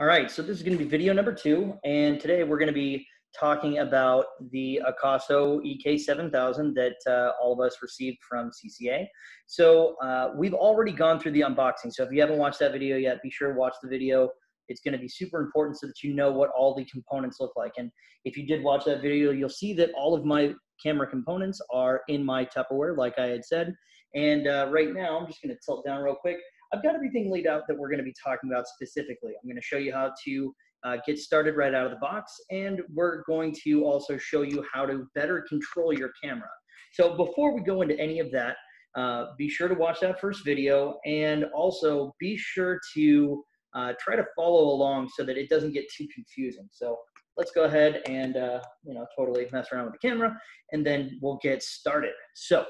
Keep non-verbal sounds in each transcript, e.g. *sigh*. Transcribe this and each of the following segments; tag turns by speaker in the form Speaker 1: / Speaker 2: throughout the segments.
Speaker 1: All right, so this is going to be video number two, and today we're going to be talking about the Akaso EK7000 that uh, all of us received from CCA. So uh, we've already gone through the unboxing, so if you haven't watched that video yet, be sure to watch the video. It's going to be super important so that you know what all the components look like. And if you did watch that video, you'll see that all of my camera components are in my Tupperware, like I had said. And uh, right now, I'm just going to tilt down real quick. I've got everything laid out that we're going to be talking about specifically. I'm going to show you how to uh, get started right out of the box, and we're going to also show you how to better control your camera. So before we go into any of that, uh, be sure to watch that first video, and also be sure to uh, try to follow along so that it doesn't get too confusing. So let's go ahead and uh, you know totally mess around with the camera, and then we'll get started. So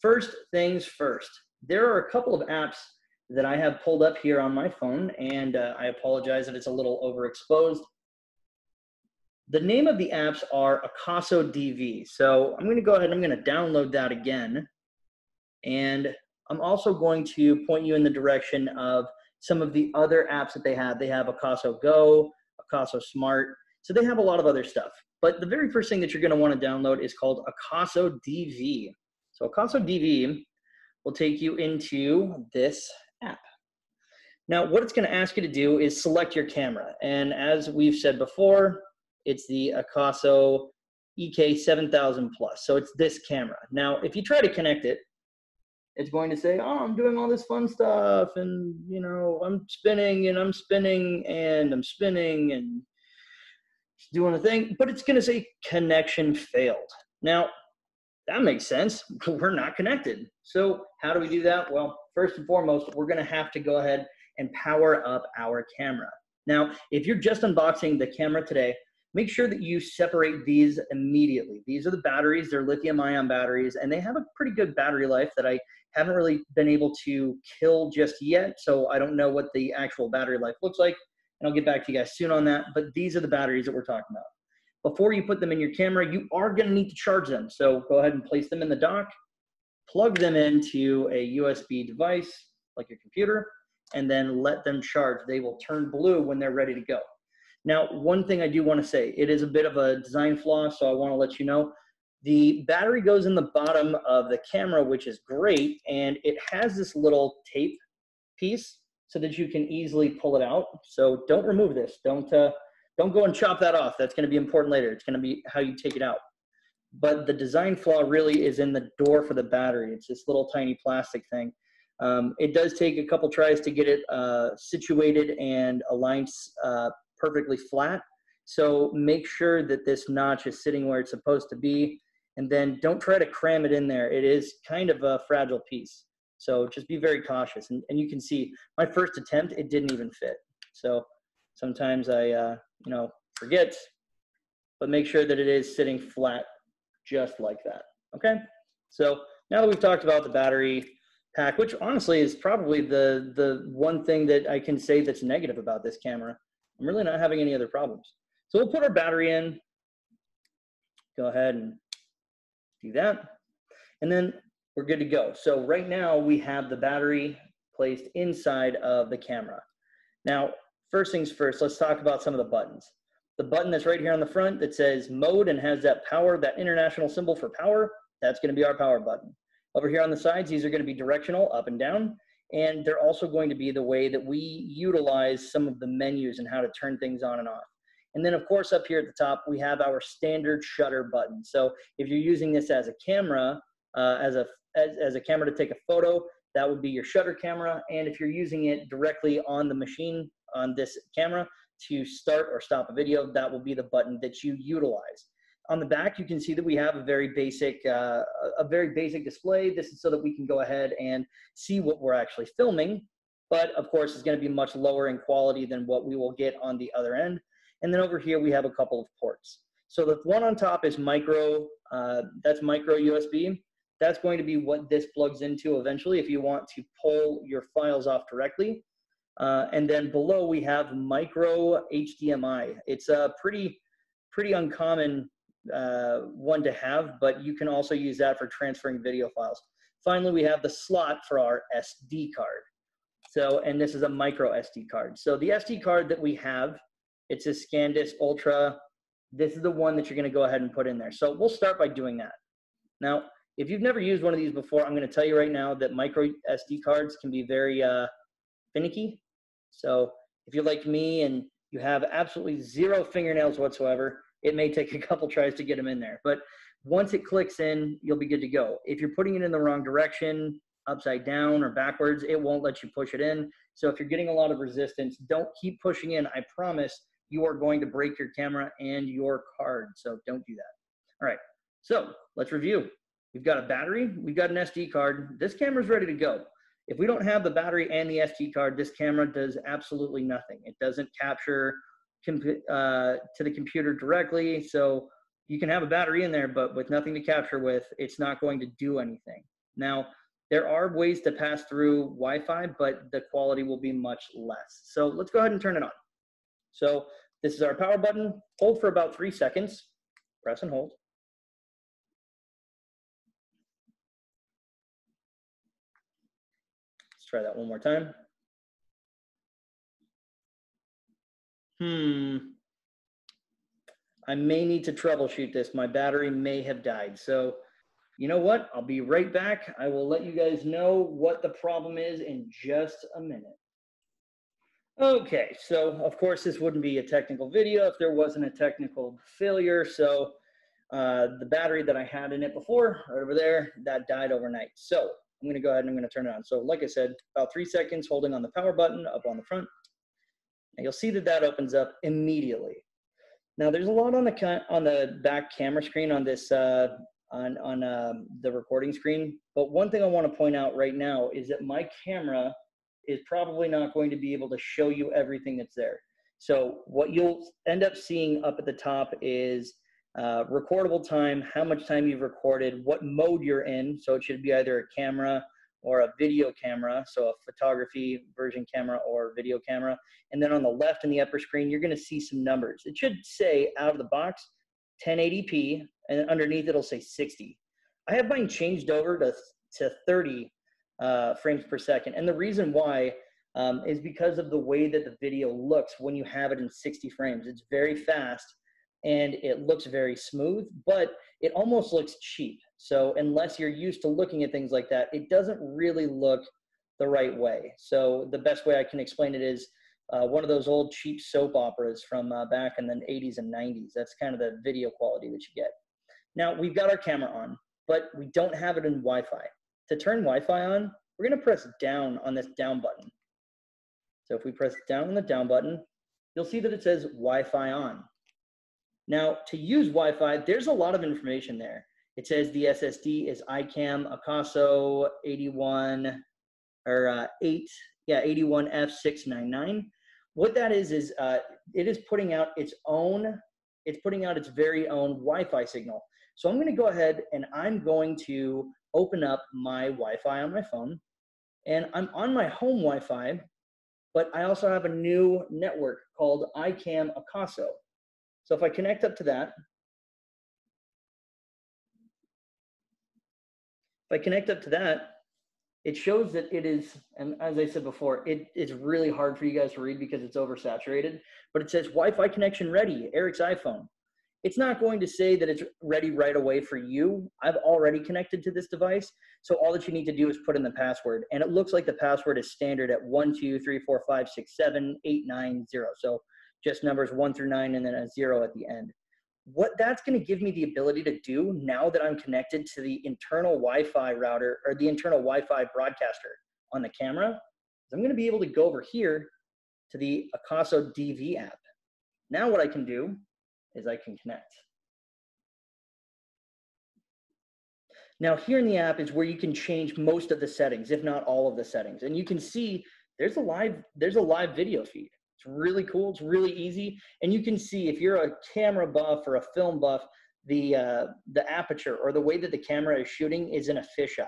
Speaker 1: first things first, there are a couple of apps that I have pulled up here on my phone, and uh, I apologize if it's a little overexposed. The name of the apps are Akaso DV. So I'm going to go ahead and I'm going to download that again. And I'm also going to point you in the direction of some of the other apps that they have. They have Akaso Go, Akaso Smart. So they have a lot of other stuff. But the very first thing that you're going to want to download is called Akaso DV. So Akaso DV will take you into this app. Now, what it's going to ask you to do is select your camera. And as we've said before, it's the Akaso EK7000 Plus. So it's this camera. Now, if you try to connect it, it's going to say, oh, I'm doing all this fun stuff. And, you know, I'm spinning and I'm spinning and I'm spinning and doing a thing. But it's going to say connection failed. Now, that makes sense. *laughs* We're not connected. So how do we do that? Well, first and foremost, we're gonna have to go ahead and power up our camera. Now, if you're just unboxing the camera today, make sure that you separate these immediately. These are the batteries, they're lithium ion batteries, and they have a pretty good battery life that I haven't really been able to kill just yet. So I don't know what the actual battery life looks like. And I'll get back to you guys soon on that. But these are the batteries that we're talking about. Before you put them in your camera, you are gonna need to charge them. So go ahead and place them in the dock plug them into a USB device like your computer, and then let them charge. They will turn blue when they're ready to go. Now, one thing I do want to say, it is a bit of a design flaw, so I want to let you know. The battery goes in the bottom of the camera, which is great, and it has this little tape piece so that you can easily pull it out. So don't remove this. Don't uh, don't go and chop that off. That's going to be important later. It's going to be how you take it out but the design flaw really is in the door for the battery. It's this little tiny plastic thing. Um, it does take a couple tries to get it uh, situated and aligned uh, perfectly flat. So make sure that this notch is sitting where it's supposed to be. And then don't try to cram it in there. It is kind of a fragile piece. So just be very cautious. And, and you can see my first attempt, it didn't even fit. So sometimes I, uh, you know, forget, but make sure that it is sitting flat just like that. Okay, so now that we've talked about the battery pack, which honestly is probably the, the one thing that I can say that's negative about this camera, I'm really not having any other problems. So we'll put our battery in, go ahead and do that. And then we're good to go. So right now we have the battery placed inside of the camera. Now, first things first, let's talk about some of the buttons the button that's right here on the front that says mode and has that power, that international symbol for power, that's gonna be our power button. Over here on the sides, these are gonna be directional, up and down, and they're also going to be the way that we utilize some of the menus and how to turn things on and off. And then of course up here at the top, we have our standard shutter button. So if you're using this as a camera, uh, as, a, as, as a camera to take a photo, that would be your shutter camera. And if you're using it directly on the machine, on this camera, to start or stop a video, that will be the button that you utilize. On the back, you can see that we have a very basic, uh, a very basic display. This is so that we can go ahead and see what we're actually filming. But of course, it's going to be much lower in quality than what we will get on the other end. And then over here, we have a couple of ports. So the one on top is micro, uh, that's micro USB. That's going to be what this plugs into eventually if you want to pull your files off directly. Uh, and then below we have micro HDMI. It's a pretty, pretty uncommon uh, one to have, but you can also use that for transferring video files. Finally, we have the slot for our SD card. So, and this is a micro SD card. So the SD card that we have, it's a SanDisk Ultra. This is the one that you're gonna go ahead and put in there. So we'll start by doing that. Now, if you've never used one of these before, I'm gonna tell you right now that micro SD cards can be very uh, finicky. So if you're like me and you have absolutely zero fingernails whatsoever, it may take a *laughs* couple tries to get them in there. But once it clicks in, you'll be good to go. If you're putting it in the wrong direction, upside down or backwards, it won't let you push it in. So if you're getting a lot of resistance, don't keep pushing in. I promise you are going to break your camera and your card. So don't do that. All right, so let's review. We've got a battery, we've got an SD card. This camera's ready to go. If we don't have the battery and the SD card, this camera does absolutely nothing. It doesn't capture uh, to the computer directly. So you can have a battery in there, but with nothing to capture with, it's not going to do anything. Now, there are ways to pass through Wi-Fi, but the quality will be much less. So let's go ahead and turn it on. So this is our power button. Hold for about three seconds. Press and hold. Let's try that one more time. Hmm. I may need to troubleshoot this. My battery may have died. So you know what? I'll be right back. I will let you guys know what the problem is in just a minute. Okay, so of course this wouldn't be a technical video if there wasn't a technical failure. So uh, the battery that I had in it before, right over there, that died overnight. So I'm gonna go ahead and I'm gonna turn it on. So like I said, about three seconds holding on the power button up on the front. And you'll see that that opens up immediately. Now there's a lot on the on the back camera screen on this uh, on on um, the recording screen. But one thing I want to point out right now is that my camera is probably not going to be able to show you everything that's there. So what you'll end up seeing up at the top is uh, recordable time, how much time you've recorded, what mode you're in. So it should be either a camera or a video camera, so a photography version camera or video camera. And then on the left in the upper screen, you're gonna see some numbers. It should say out of the box 1080p, and underneath it'll say 60. I have mine changed over to, to 30 uh, frames per second. And the reason why um, is because of the way that the video looks when you have it in 60 frames. It's very fast and it looks very smooth, but it almost looks cheap. So unless you're used to looking at things like that, it doesn't really look the right way. So the best way I can explain it is uh, one of those old cheap soap operas from uh, back in the 80s and 90s. That's kind of the video quality that you get. Now we've got our camera on, but we don't have it in Wi-Fi. To turn Wi-Fi on, we're gonna press down on this down button. So if we press down on the down button, you'll see that it says Wi-Fi on. Now to use Wi-Fi, there's a lot of information there. It says the SSD is iCam Akaso 81 or uh, 8, yeah, 81F699. What that is is uh, it is putting out its own, it's putting out its very own Wi-Fi signal. So I'm going to go ahead and I'm going to open up my Wi-Fi on my phone, and I'm on my home Wi-Fi, but I also have a new network called iCam Akaso. So if I connect up to that, If I connect up to that, it shows that it is, and as I said before, it is really hard for you guys to read because it's oversaturated, but it says Wi-Fi connection ready, Eric's iPhone. It's not going to say that it's ready right away for you. I've already connected to this device. So all that you need to do is put in the password. And it looks like the password is standard at one, two, three, four, five, six, seven, eight, nine, zero. So just numbers one through nine and then a zero at the end what that's going to give me the ability to do now that I'm connected to the internal Wi-Fi router or the internal Wi-Fi broadcaster on the camera, is I'm going to be able to go over here to the Akaso DV app. Now what I can do is I can connect. Now here in the app is where you can change most of the settings, if not all of the settings. And you can see there's a live, there's a live video feed. It's really cool. It's really easy. And you can see if you're a camera buff or a film buff, the, uh, the aperture or the way that the camera is shooting is in a fisheye.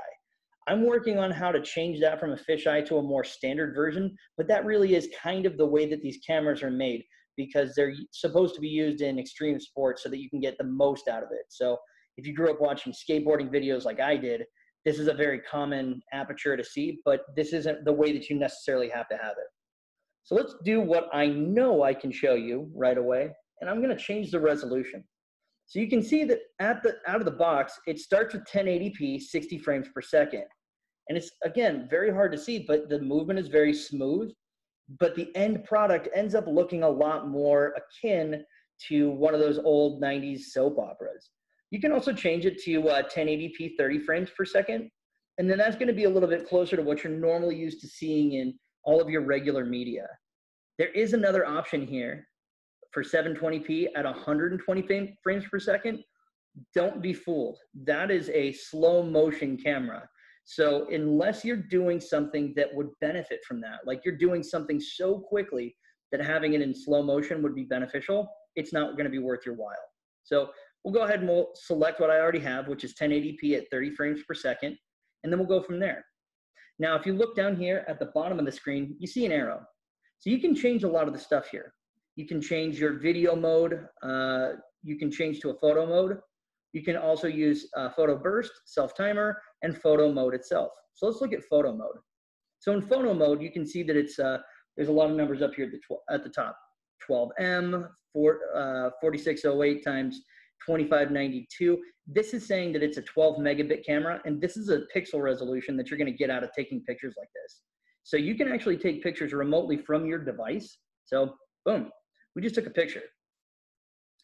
Speaker 1: I'm working on how to change that from a fisheye to a more standard version, but that really is kind of the way that these cameras are made because they're supposed to be used in extreme sports so that you can get the most out of it. So if you grew up watching skateboarding videos like I did, this is a very common aperture to see, but this isn't the way that you necessarily have to have it. So let's do what I know I can show you right away, and I'm gonna change the resolution. So you can see that at the out of the box, it starts with 1080p, 60 frames per second. And it's, again, very hard to see, but the movement is very smooth. But the end product ends up looking a lot more akin to one of those old 90s soap operas. You can also change it to uh, 1080p 30 frames per second. And then that's going to be a little bit closer to what you're normally used to seeing in all of your regular media. There is another option here for 720p at 120 frames per second. Don't be fooled. That is a slow motion camera. So unless you're doing something that would benefit from that, like you're doing something so quickly that having it in slow motion would be beneficial, it's not going to be worth your while. So we'll go ahead and we'll select what I already have, which is 1080p at 30 frames per second, and then we'll go from there. Now, if you look down here at the bottom of the screen, you see an arrow. So you can change a lot of the stuff here. You can change your video mode. Uh, you can change to a photo mode. You can also use uh, photo burst, self timer, and photo mode itself. So let's look at photo mode. So in photo mode, you can see that it's uh, there's a lot of numbers up here at the, at the top. 12M, 4, uh, 4608 times 2592. This is saying that it's a 12 megabit camera, and this is a pixel resolution that you're going to get out of taking pictures like this. So you can actually take pictures remotely from your device. So boom, we just took a picture.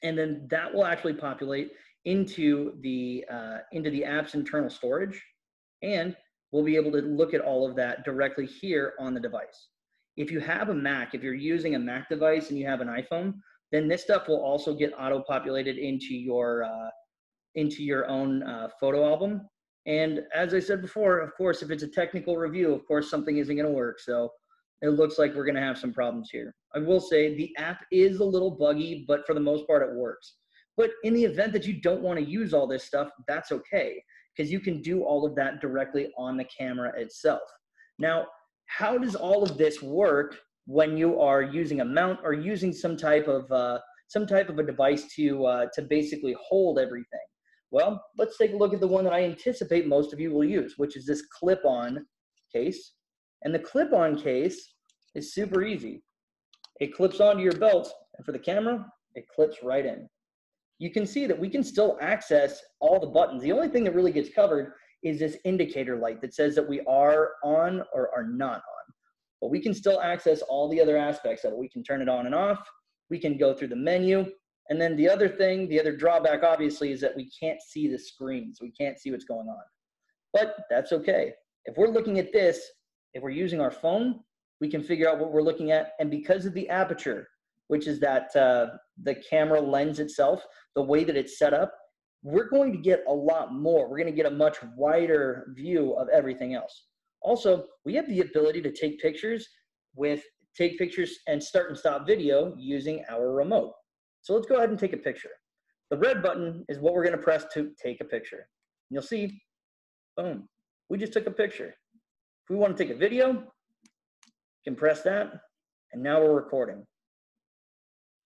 Speaker 1: And then that will actually populate into the, uh, into the app's internal storage. And we'll be able to look at all of that directly here on the device. If you have a Mac, if you're using a Mac device and you have an iPhone, then this stuff will also get auto-populated into your uh, into your own uh, photo album. And as I said before, of course, if it's a technical review, of course, something isn't going to work. So it looks like we're going to have some problems here. I will say the app is a little buggy, but for the most part, it works. But in the event that you don't want to use all this stuff, that's okay because you can do all of that directly on the camera itself. Now, how does all of this work when you are using a mount or using some type of uh, some type of a device to uh, to basically hold everything? Well, let's take a look at the one that I anticipate most of you will use, which is this clip-on case. And the clip-on case is super easy. It clips onto your belt, and for the camera, it clips right in. You can see that we can still access all the buttons. The only thing that really gets covered is this indicator light that says that we are on or are not. But we can still access all the other aspects of it. We can turn it on and off. We can go through the menu. And then the other thing, the other drawback obviously is that we can't see the screen. So we can't see what's going on. But that's okay. If we're looking at this, if we're using our phone, we can figure out what we're looking at. And because of the aperture, which is that uh, the camera lens itself, the way that it's set up, we're going to get a lot more. We're going to get a much wider view of everything else. Also, we have the ability to take pictures with take pictures and start and stop video using our remote. So let's go ahead and take a picture. The red button is what we're going to press to take a picture. And you'll see, boom, we just took a picture. If we want to take a video, you can press that, and now we're recording.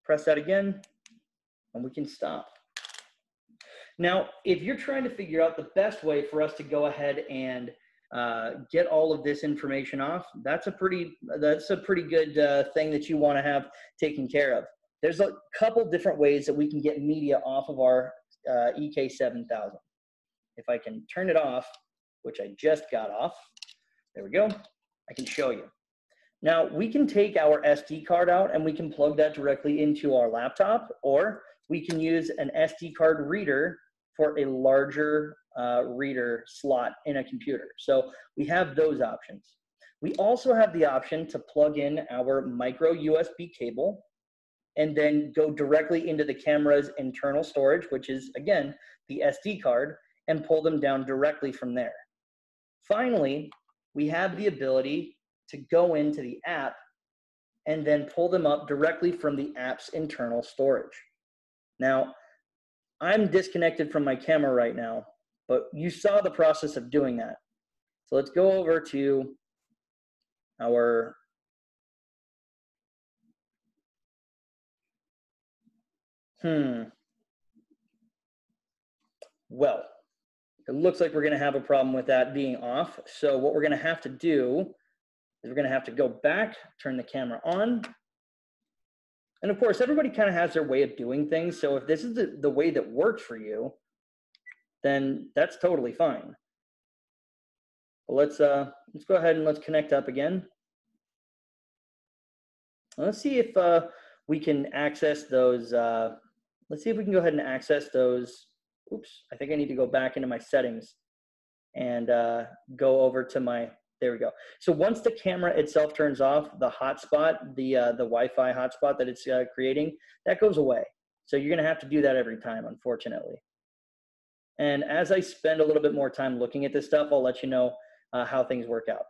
Speaker 1: Press that again, and we can stop. Now, if you're trying to figure out the best way for us to go ahead and uh, get all of this information off, that's a pretty that's a pretty good uh, thing that you want to have taken care of. There's a couple different ways that we can get media off of our uh, EK7000. If I can turn it off, which I just got off, there we go. I can show you. Now we can take our SD card out and we can plug that directly into our laptop, or we can use an SD card reader for a larger uh, reader slot in a computer. So we have those options. We also have the option to plug in our micro USB cable and then go directly into the camera's internal storage, which is again, the SD card, and pull them down directly from there. Finally, we have the ability to go into the app and then pull them up directly from the app's internal storage. Now, I'm disconnected from my camera right now, but you saw the process of doing that. So let's go over to our Hmm. Well, It looks like we're gonna have a problem with that being off. So what we're gonna have to do is we're gonna have to go back, turn the camera on. And of course, everybody kind of has their way of doing things. So if this is the, the way that works for you, then that's totally fine. Let's, uh, let's go ahead and let's connect up again. Let's see if uh, we can access those. Uh, let's see if we can go ahead and access those. Oops, I think I need to go back into my settings and uh, go over to my, there we go. So once the camera itself turns off, the hotspot, the, uh, the Wi-Fi hotspot that it's uh, creating, that goes away. So you're gonna have to do that every time, unfortunately. And as I spend a little bit more time looking at this stuff, I'll let you know uh, how things work out.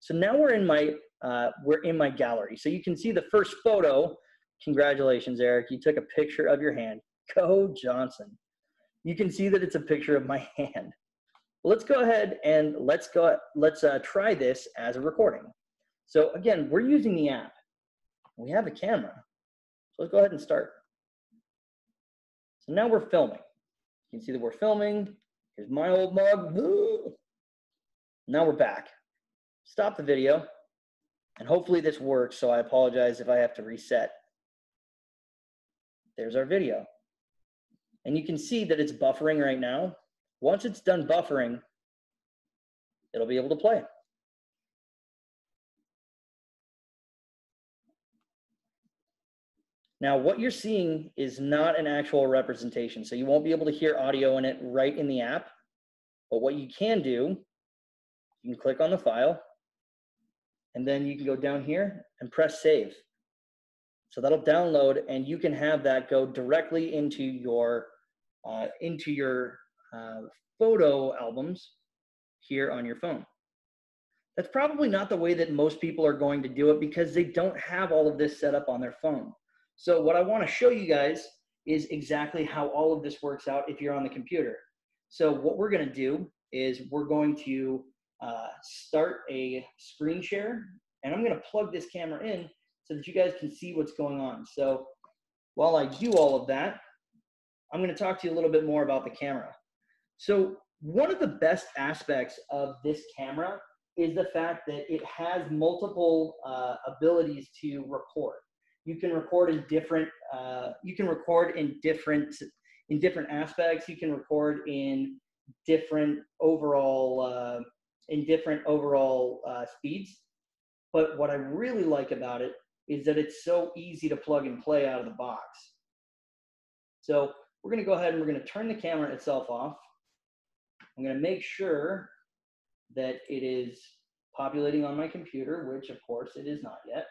Speaker 1: So now we're in my uh, we're in my gallery. So you can see the first photo. Congratulations, Eric. You took a picture of your hand. Go Johnson. You can see that it's a picture of my *laughs* hand. Let's go ahead and let's go. Let's uh, try this as a recording. So again, we're using the app. We have a camera. So let's go ahead and start. So now we're filming. You can see that we're filming. Here's my old mug. *gasps* Now we're back. Stop the video. And hopefully this works, so I apologize if I have to reset. There's our video. And you can see that it's buffering right now. Once it's done buffering, it'll be able to play. Now, what you're seeing is not an actual representation, so you won't be able to hear audio in it right in the app. But what you can do, you can click on the file, and then you can go down here and press save. So that'll download and you can have that go directly into your, uh, into your uh, photo albums here on your phone. That's probably not the way that most people are going to do it because they don't have all of this set up on their phone. So what I wanna show you guys is exactly how all of this works out if you're on the computer. So what we're gonna do is we're going to uh, start a screen share and I'm gonna plug this camera in so that you guys can see what's going on. So while I do all of that, I'm gonna talk to you a little bit more about the camera. So one of the best aspects of this camera is the fact that it has multiple uh, abilities to record. You can record in different, uh, you can record in different, in different aspects. You can record in different overall uh, in different overall uh, speeds. But what I really like about it is that it's so easy to plug and play out of the box. So we're gonna go ahead and we're gonna turn the camera itself off. I'm gonna make sure that it is populating on my computer, which of course it is not yet.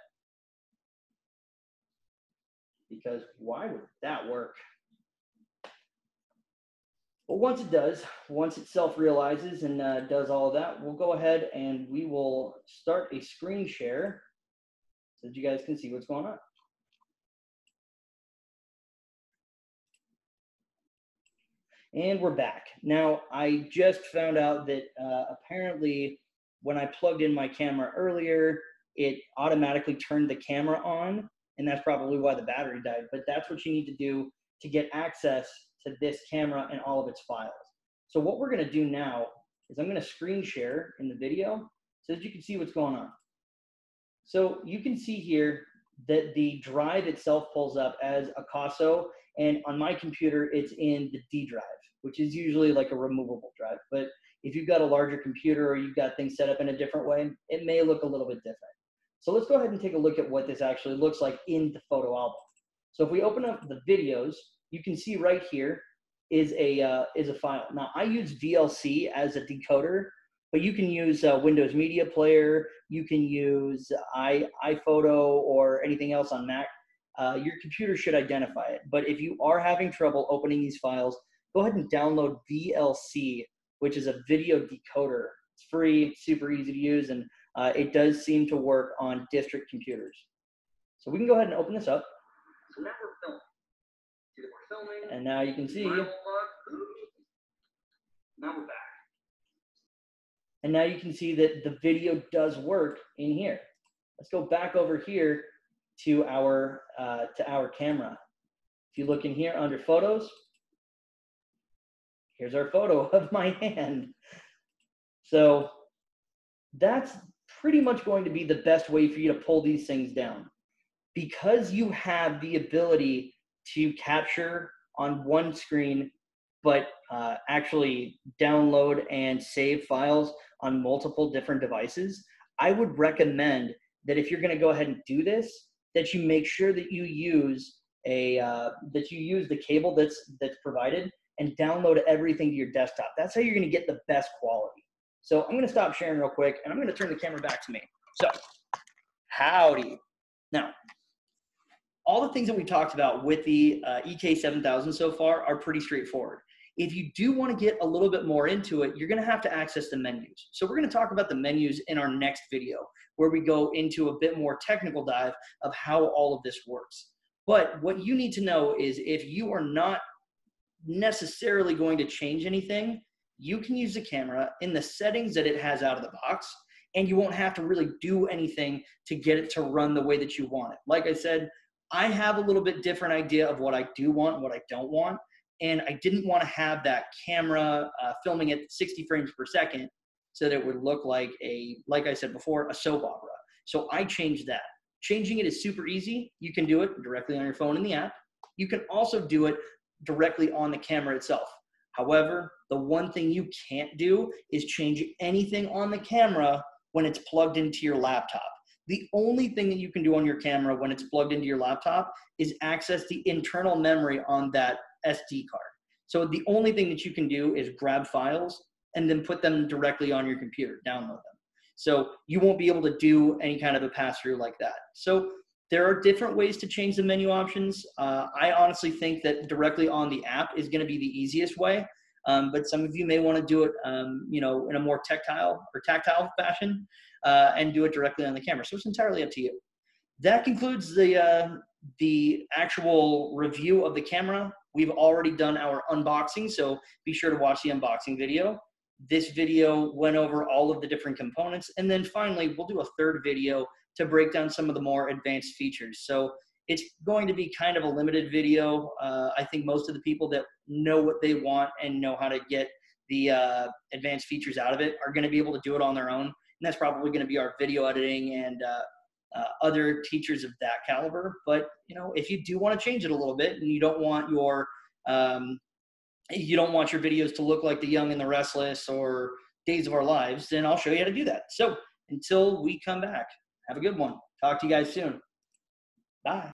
Speaker 1: Because why would that work? But once it does, once it self-realizes and uh, does all of that, we'll go ahead and we will start a screen share so that you guys can see what's going on. And we're back. Now, I just found out that uh, apparently when I plugged in my camera earlier, it automatically turned the camera on, and that's probably why the battery died. But that's what you need to do to get access to this camera and all of its files. So what we're gonna do now is I'm gonna screen share in the video so that you can see what's going on. So you can see here that the drive itself pulls up as Akaso, and on my computer, it's in the D drive, which is usually like a removable drive. But if you've got a larger computer or you've got things set up in a different way, it may look a little bit different. So let's go ahead and take a look at what this actually looks like in the photo album. So if we open up the videos, you can see right here is a uh, is a file. Now I use VLC as a decoder, but you can use uh, Windows Media Player. You can use i iPhoto or anything else on Mac. Uh, your computer should identify it. But if you are having trouble opening these files, go ahead and download VLC, which is a video decoder. It's free, super easy to use, and uh, it does seem to work on district computers. So we can go ahead and open this up. So now we're filming. And now you can see. Now we're back. And now you can see that the video does work in here. Let's go back over here to our uh, to our camera. If you look in here under photos, here's our photo *laughs* of my hand. So that's pretty much going to be the best way for you to pull these things down. Because you have the ability to capture on one screen, but uh, actually download and save files on multiple different devices, I would recommend that if you're going to go ahead and do this, that you make sure that you use a uh, that you use the cable that's that's provided and download everything to your desktop. That's how you're going to get the best quality. So I'm going to stop sharing real quick, and I'm going to turn the camera back to me. So, howdy. Now, all the things that we talked about with the uh, EK7000 so far are pretty straightforward. If you do want to get a little bit more into it, you're going to have to access the menus. So we're going to talk about the menus in our next video, where we go into a bit more technical dive of how all of this works. But what you need to know is if you are not necessarily going to change anything, you can use the camera in the settings that it has out of the box, and you won't have to really do anything to get it to run the way that you want it. Like I said, I have a little bit different idea of what I do want and what I don't want and I didn't want to have that camera uh, filming at 60 frames per second so that it would look like a, like I said before, a soap opera. So I changed that. Changing it is super easy. You can do it directly on your phone in the app. You can also do it directly on the camera itself. However, the one thing you can't do is change anything on the camera when it's plugged into your laptop. The only thing that you can do on your camera when it's plugged into your laptop is access the internal memory on that SD card. So the only thing that you can do is grab files and then put them directly on your computer, download them. So you won't be able to do any kind of a pass through like that. So there are different ways to change the menu options. Uh, I honestly think that directly on the app is going to be the easiest way. Um, but some of you may want to do it, um, you know, in a more tactile or tactile fashion, uh, and do it directly on the camera. So it's entirely up to you. That concludes the uh, the actual review of the camera. We've already done our unboxing, so be sure to watch the unboxing video. This video went over all of the different components, and then finally, we'll do a third video to break down some of the more advanced features. So it's going to be kind of a limited video. Uh, I think most of the people that know what they want and know how to get the uh, advanced features out of it are going to be able to do it on their own. And that's probably going to be our video editing and uh, uh, other teachers of that caliber. But you know, if you do want to change it a little bit, and you don't want your um, you don't want your videos to look like The Young and the Restless or Days of Our Lives, then I'll show you how to do that. So until we come back, have a good one. Talk to you guys soon. Bye.